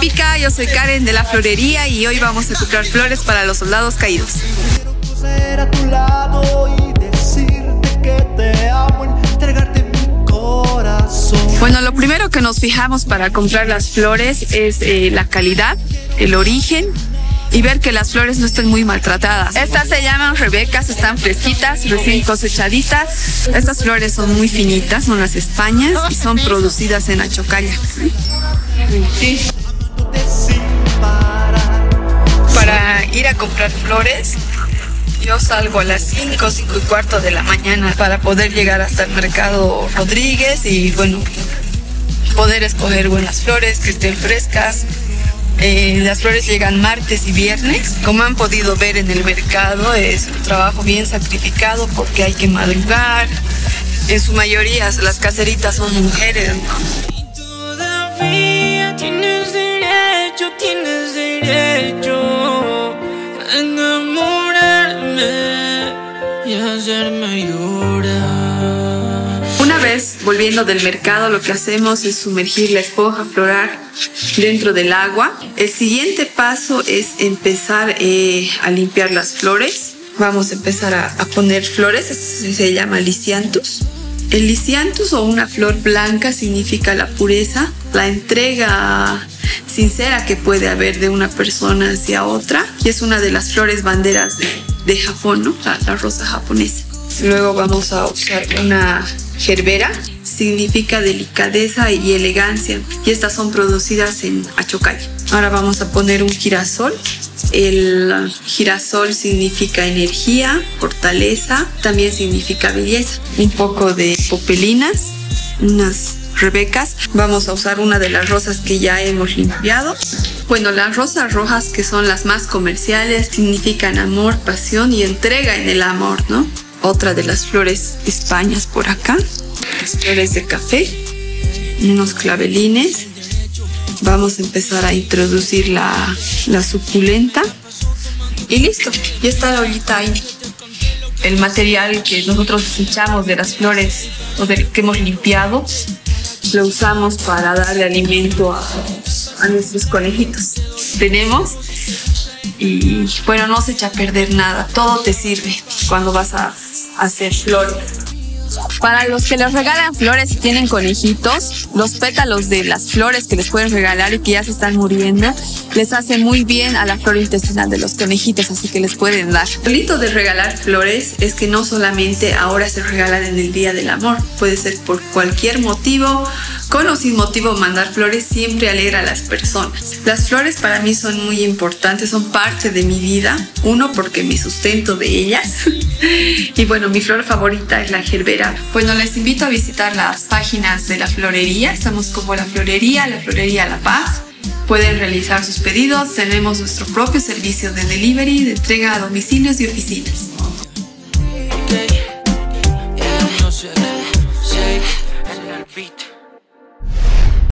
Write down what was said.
Pica, yo soy Karen de la Florería y hoy vamos a comprar flores para los soldados caídos. a tu lado y decirte que te amo, entregarte mi corazón. Bueno, lo primero que nos fijamos para comprar las flores es eh, la calidad, el origen y ver que las flores no estén muy maltratadas. Estas se llaman rebecas, están fresquitas, recién cosechaditas. Estas flores son muy finitas, son las españas y son producidas en Achocalla. Para ir a comprar flores, yo salgo a las 5, 5 y cuarto de la mañana para poder llegar hasta el mercado Rodríguez y bueno, poder escoger buenas flores que estén frescas, eh, las flores llegan martes y viernes. Como han podido ver en el mercado, es un trabajo bien sacrificado porque hay que madrugar. En su mayoría las caseritas son mujeres, vez volviendo del mercado, lo que hacemos es sumergir la esponja floral dentro del agua. El siguiente paso es empezar eh, a limpiar las flores. Vamos a empezar a, a poner flores, se, llama lisianthus. El lisianthus o una flor blanca significa la pureza, la entrega sincera que puede haber de una persona hacia otra y es una de las flores banderas de, de Japón, ¿no? la, la rosa japonesa. Luego vamos a usar una gerbera, significa delicadeza y elegancia y estas son producidas en Achocay. Ahora vamos a poner un girasol. El girasol significa energía, fortaleza, también significa belleza. Un poco de popelinas, unas rebecas. Vamos a usar una de las rosas que ya hemos limpiado. Bueno, las rosas rojas que son las más comerciales significan amor, pasión y entrega en el amor, ¿no? Otra de las flores españas por acá, flores de café, unos clavelines. Vamos a empezar a introducir la, la suculenta y listo, ya está la ollita ahí. El material que nosotros desechamos de las flores o de, que hemos limpiado lo usamos para darle alimento a, a nuestros conejitos. Tenemos y bueno, no se echa a perder nada, todo te sirve cuando vas a hacer flores. Para los que les regalan flores y tienen conejitos, los pétalos de las flores que les pueden regalar y que ya se están muriendo, les hace muy bien a la flora intestinal de los conejitos, así que les pueden dar. Lo lindo de regalar flores es que no solamente ahora se regalan en el Día del Amor, puede ser por cualquier motivo, con o sin motivo, mandar flores siempre alegra a las personas. Las flores para mí son muy importantes, son parte de mi vida. Uno, porque me sustento de ellas. y bueno, mi flor favorita es la gerbera. Bueno, les invito a visitar las páginas de la florería. Estamos como la florería, la florería La Paz pueden realizar sus pedidos. Tenemos nuestro propio servicio de delivery, de entrega a domicilios y oficinas.